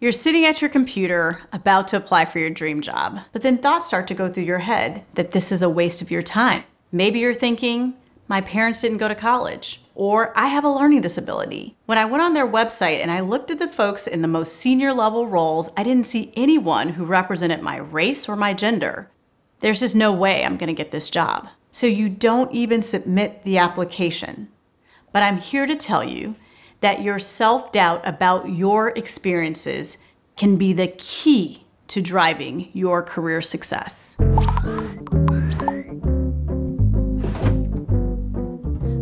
You're sitting at your computer about to apply for your dream job, but then thoughts start to go through your head that this is a waste of your time. Maybe you're thinking, my parents didn't go to college, or I have a learning disability. When I went on their website and I looked at the folks in the most senior level roles, I didn't see anyone who represented my race or my gender. There's just no way I'm gonna get this job. So you don't even submit the application. But I'm here to tell you that your self doubt about your experiences can be the key to driving your career success.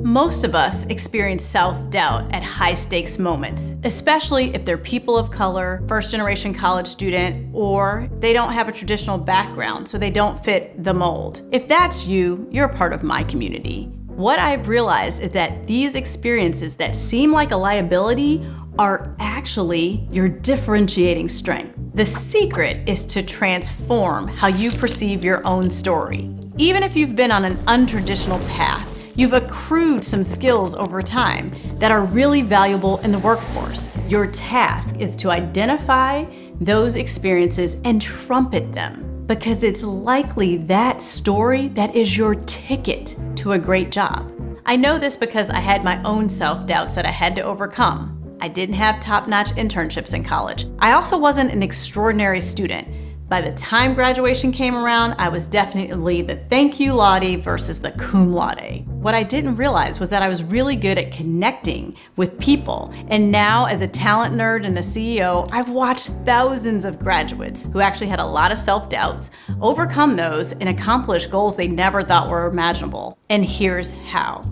Most of us experience self doubt at high stakes moments, especially if they're people of color, first generation college student, or they don't have a traditional background, so they don't fit the mold. If that's you, you're a part of my community. What I've realized is that these experiences that seem like a liability are actually your differentiating strength. The secret is to transform how you perceive your own story. Even if you've been on an untraditional path, you've accrued some skills over time that are really valuable in the workforce. Your task is to identify those experiences and trumpet them because it's likely that story that is your ticket to a great job. I know this because I had my own self doubts that I had to overcome. I didn't have top notch internships in college. I also wasn't an extraordinary student. By the time graduation came around, I was definitely the thank you laude versus the cum laude. What I didn't realize was that I was really good at connecting with people. And now, as a talent nerd and a CEO, I've watched thousands of graduates who actually had a lot of self doubts overcome those and accomplish goals they never thought were imaginable. And here's how.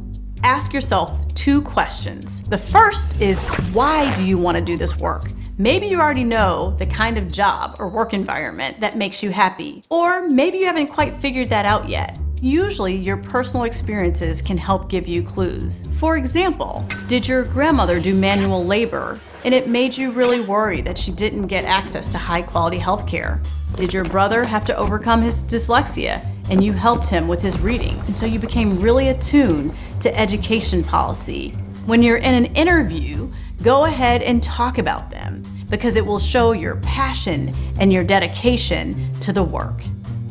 Ask yourself two questions. The first is why do you want to do this work? Maybe you already know the kind of job or work environment that makes you happy, or maybe you haven't quite figured that out yet. Usually, your personal experiences can help give you clues. For example, did your grandmother do manual labor and it made you really worry that she didn't get access to high quality healthcare? Did your brother have to overcome his dyslexia and you helped him with his reading? And so you became really attuned to education policy. When you're in an interview, go ahead and talk about them because it will show your passion and your dedication to the work.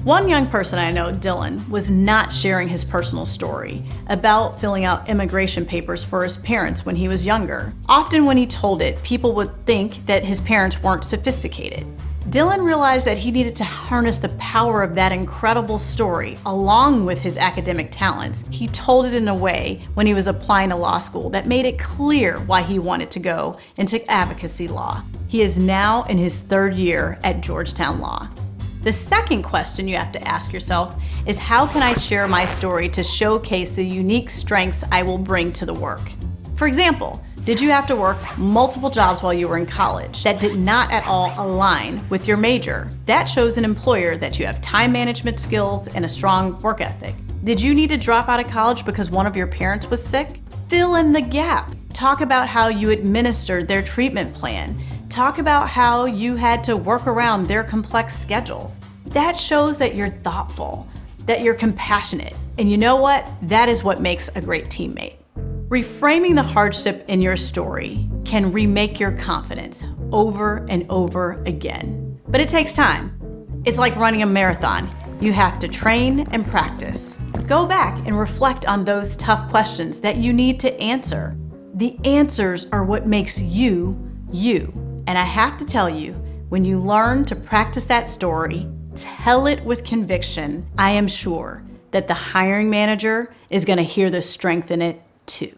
One young person I know, Dylan, was not sharing his personal story about filling out immigration papers for his parents when he was younger. Often, when he told it, people would think that his parents weren't sophisticated. Dylan realized that he needed to harness the power of that incredible story along with his academic talents. He told it in a way when he was applying to law school that made it clear why he wanted to go into advocacy law. He is now in his third year at Georgetown Law. The second question you have to ask yourself is how can I share my story to showcase the unique strengths I will bring to the work? For example, did you have to work multiple jobs while you were in college that did not at all align with your major? That shows an employer that you have time management skills and a strong work ethic. Did you need to drop out of college because one of your parents was sick? Fill in the gap. Talk about how you administered their treatment plan. Talk about how you had to work around their complex schedules. That shows that you're thoughtful, that you're compassionate. And you know what? That is what makes a great teammate. Reframing the hardship in your story can remake your confidence over and over again. But it takes time. It's like running a marathon. You have to train and practice. Go back and reflect on those tough questions that you need to answer. The answers are what makes you, you. And I have to tell you, when you learn to practice that story, tell it with conviction, I am sure that the hiring manager is going to hear the strength in it too.